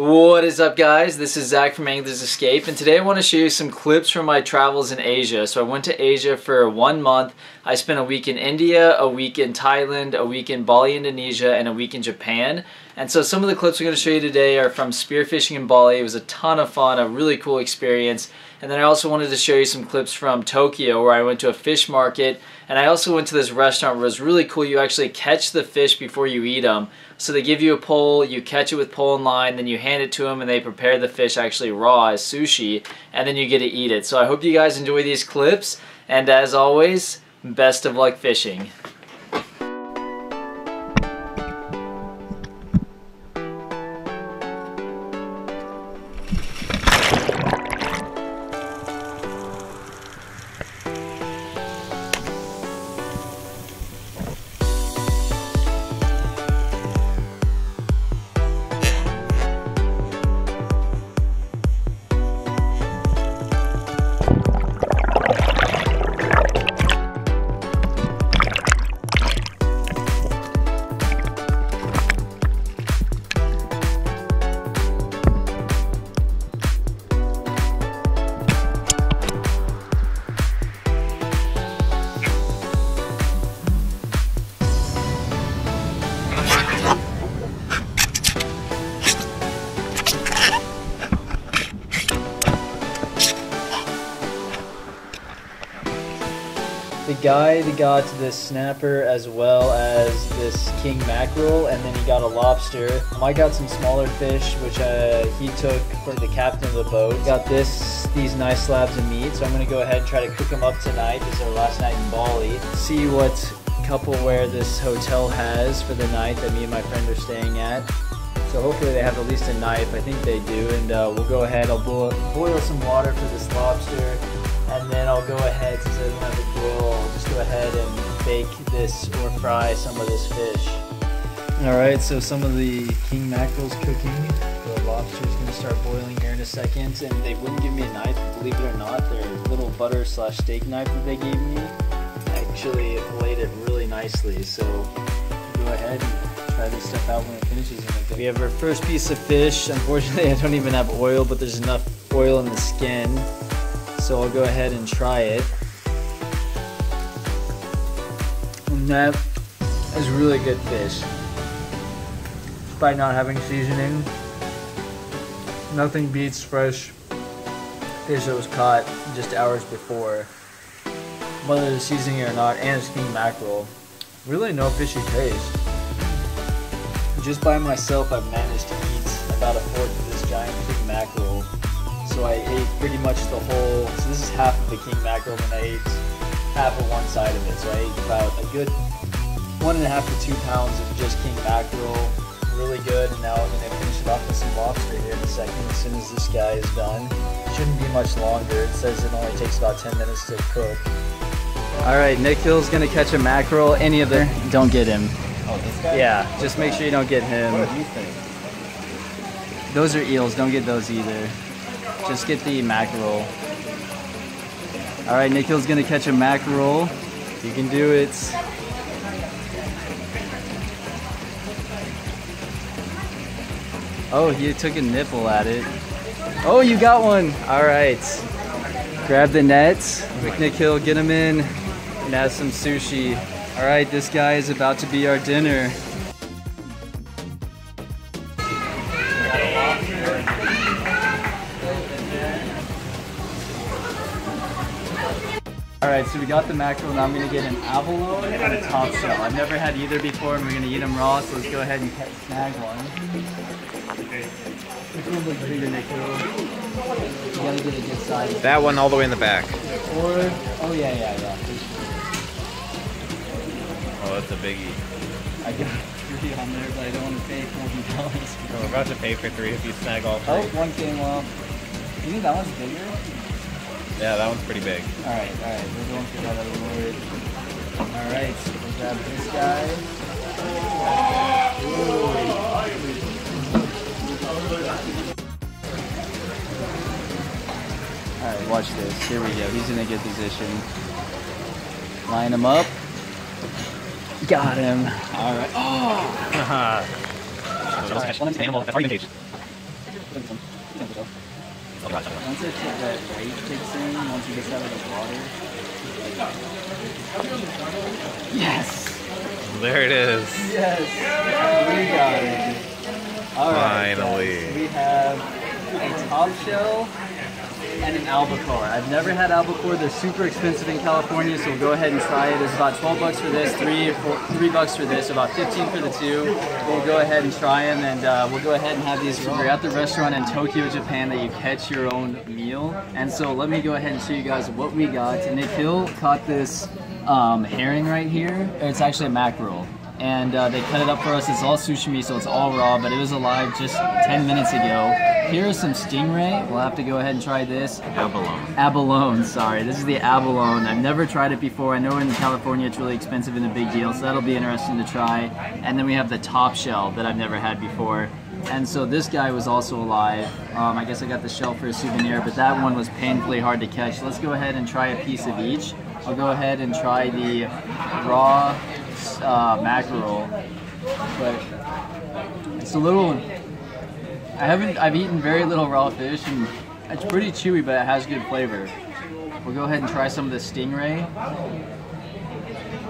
What is up guys? This is Zach from Angler's Escape and today I want to show you some clips from my travels in Asia. So I went to Asia for one month. I spent a week in India, a week in Thailand, a week in Bali, Indonesia, and a week in Japan. And so some of the clips we're going to show you today are from spearfishing in Bali. It was a ton of fun, a really cool experience. And then I also wanted to show you some clips from Tokyo where I went to a fish market and I also went to this restaurant where it was really cool. You actually catch the fish before you eat them. So they give you a pole, you catch it with pole and line, then you hand it to them and they prepare the fish actually raw as sushi and then you get to eat it. So I hope you guys enjoy these clips and as always, best of luck fishing. That got this snapper as well as this king mackerel and then he got a lobster. I got some smaller fish which uh, he took for the captain of the boat. Got this these nice slabs of meat so i'm to go ahead and try to cook them up tonight. This is our last night in bali. See what Coupleware this hotel has for the night that me and my friend are staying at. So hopefully they have at least a knife. I think they do and uh, we'll go ahead. I'll boil, boil some water for this lobster and then I'll go ahead, since I don't have a grill, I'll just go ahead and bake this or fry some of this fish. Alright, so some of the king mackerel's cooking. The lobster's gonna start boiling here in a second, and they wouldn't give me a knife, believe it or not. Their little butter slash steak knife that they gave me actually laid it really nicely, so go ahead and try this stuff out when it finishes. We have our first piece of fish. Unfortunately, I don't even have oil, but there's enough oil in the skin so I'll go ahead and try it. And that is really good fish. Despite not having seasoning, nothing beats fresh fish that was caught just hours before. Whether it's seasoning or not, and it's king mackerel. Really no fishy taste. Just by myself, I've managed to eat about a fourth of this giant king mackerel so I ate pretty much the whole. So this is half of the king mackerel, and I ate half of one side of it. So I ate about a good one and a half to two pounds of just king mackerel. Really good. And now I'm gonna finish it off with some lobster here in a second. As soon as this guy is done, shouldn't be much longer. It says it only takes about 10 minutes to cook. All right, Nikhil's gonna catch a mackerel. Any of the don't get him. Oh, this guy? Yeah, just make sure you don't get him. What do you think? Those are eels. Don't get those either. Just get the mackerel. All right, Nikhil's gonna catch a mackerel. You can do it. Oh, he took a nipple at it. Oh, you got one. All right. Grab the nets. Nikhil, get him in and have some sushi. All right, this guy is about to be our dinner. Alright, so we got the mackerel, now I'm going to get an abalone and a top shell. I've never had either before and we're going to eat them raw, so let's go ahead and snag one. Which one looks bigger, Nick? You gotta get a good size. That one all the way in the back. Or, oh yeah, yeah, yeah. Oh, that's a biggie. I got three on there, but I don't want to pay $40. Oh, we're about to pay for three if you snag all three. Oh, one came off. You think that one's bigger? Yeah, that one's pretty big. Alright, alright, we're going for that other word. Alright, we'll grab this guy. Alright, watch this. Here we go. He's in a good position. Line him up. Got him. Alright. Oh! Animal, that's Once it, that rage kicks in, once he gets out of the water. Yes! There it is. Yes! We got it. Alright. Finally. guys, we have a top shell and an albacore. I've never had albacore. They're super expensive in California, so we'll go ahead and try it. It's about 12 bucks for this, three, four, three bucks for this, about 15 for the two. We'll go ahead and try them, and uh, we'll go ahead and have these. We're at the restaurant in Tokyo, Japan, that you catch your own meal. And so let me go ahead and show you guys what we got. Nikhil caught this um, herring right here. It's actually a mackerel and uh, they cut it up for us. It's all sushi, so it's all raw, but it was alive just 10 minutes ago. Here is some stingray. We'll have to go ahead and try this. Abalone. Abalone, sorry. This is the abalone. I've never tried it before. I know in California it's really expensive and a big deal, so that'll be interesting to try. And then we have the top shell that I've never had before. And so this guy was also alive. Um, I guess I got the shell for a souvenir, but that one was painfully hard to catch. Let's go ahead and try a piece of each. I'll go ahead and try the raw uh, mackerel, but it's a little. I haven't. I've eaten very little raw fish, and it's pretty chewy, but it has good flavor. We'll go ahead and try some of the stingray.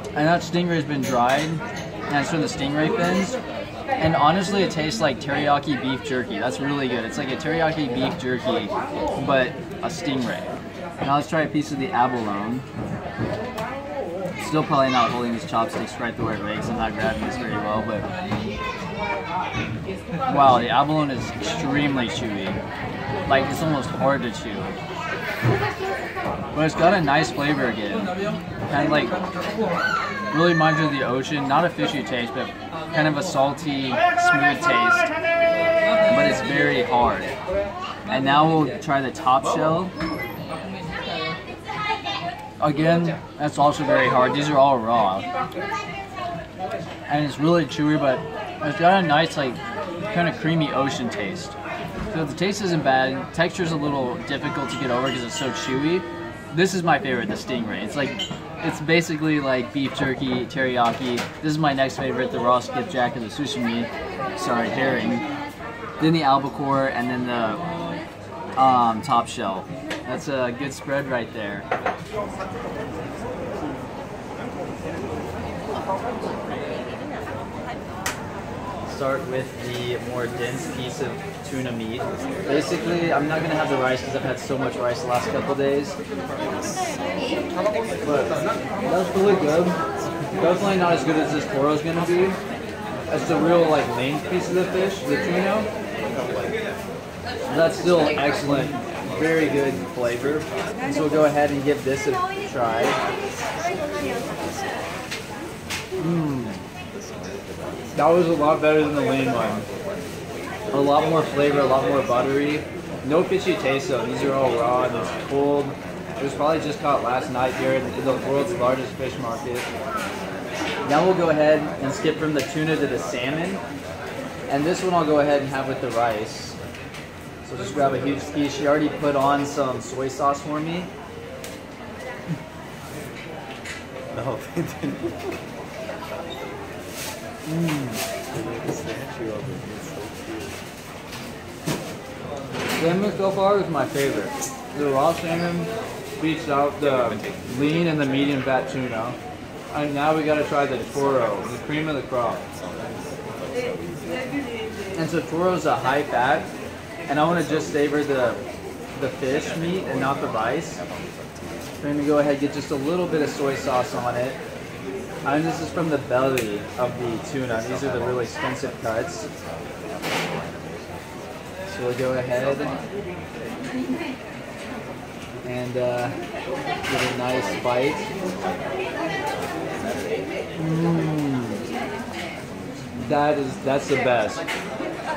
And that stingray's been dried, and it's from the stingray fins. And honestly, it tastes like teriyaki beef jerky. That's really good. It's like a teriyaki beef jerky, but a stingray. Now let's try a piece of the abalone. Still probably not holding these chopsticks right the right way because I'm not grabbing this very well, but wow, the abalone is extremely chewy. Like it's almost hard to chew. But it's got a nice flavor again. Kind of like really reminds me of the ocean. Not a fishy taste, but kind of a salty, smooth taste. But it's very hard. And now we'll try the top shell. Again, that's also very hard. These are all raw. And it's really chewy, but it's got a nice, like, kind of creamy ocean taste. So the taste isn't bad. Texture's a little difficult to get over because it's so chewy. This is my favorite, the stingray. It's like, it's basically like beef jerky, teriyaki. This is my next favorite, the raw skipjack and the sushi Sorry, herring. Then the albacore, and then the um, top shell. That's a good spread right there. Start with the more dense piece of tuna meat. Basically, I'm not gonna have the rice because I've had so much rice the last couple days. But that's really good. Definitely not as good as this toro's gonna be. That's the real like main piece of the fish, the tuna. That's still excellent very good flavor. So we'll go ahead and give this a try. Mmm. That was a lot better than the lean one. A lot more flavor, a lot more buttery. No fishy taste though. These are all raw and it's cold. It was probably just caught last night here in the world's largest fish market. Now we'll go ahead and skip from the tuna to the salmon. And this one I'll go ahead and have with the rice. So just grab a huge piece. She already put on some soy sauce for me. No, they didn't. Mm. Salmon so far is my favorite. The raw salmon beats out the lean and the medium fat tuna. And now we gotta try the toro, the cream of the crop. And so toro's a high fat, and I want to just savor the the fish meat and not the rice. We're gonna go ahead and get just a little bit of soy sauce on it. And this is from the belly of the tuna. These are the really expensive cuts. So we'll go ahead and uh, get a nice bite. Mmm. That is that's the best.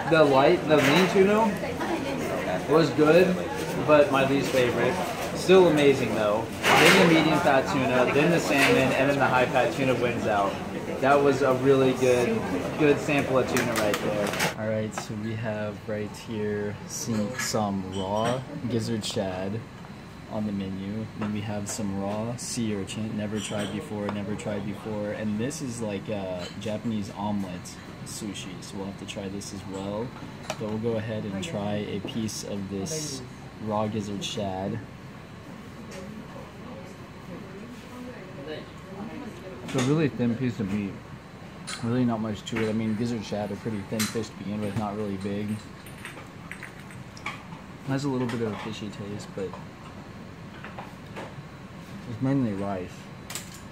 The light, the lean tuna was good, but my least favorite. Still amazing though. Then the medium fat tuna, then the salmon, and then the high fat tuna wins out. That was a really good, good sample of tuna right there. All right, so we have right here some, raw gizzard shad on the menu. Then we have some raw sea urchin, never tried before, never tried before. And this is like a Japanese omelet sushi, so we'll have to try this as well. But we'll go ahead and try a piece of this raw gizzard shad. It's a really thin piece of meat. Really not much to it. I mean, gizzard shad are pretty thin fish to begin with, not really big. Has a little bit of a fishy taste, but it's mainly rice.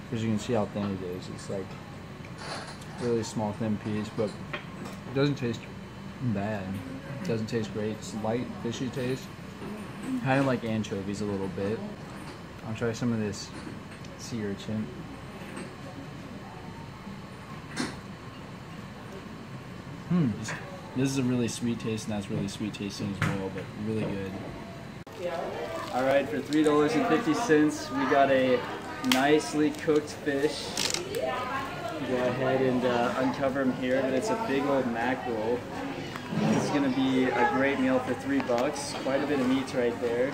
Because you can see how thin it is. It's like really small, thin piece, but it doesn't taste bad. It doesn't taste great. It's light, fishy taste. Kind of like anchovies a little bit. I'll try some of this sea urchin. Hmm. This, is a really sweet taste, and that's really sweet tasting as well, but really good. All right, for three dollars and fifty cents, we got a nicely cooked fish. Go ahead and uh, uncover them here, but it's a big old mackerel. Is gonna be a great meal for three bucks. Quite a bit of meat right there.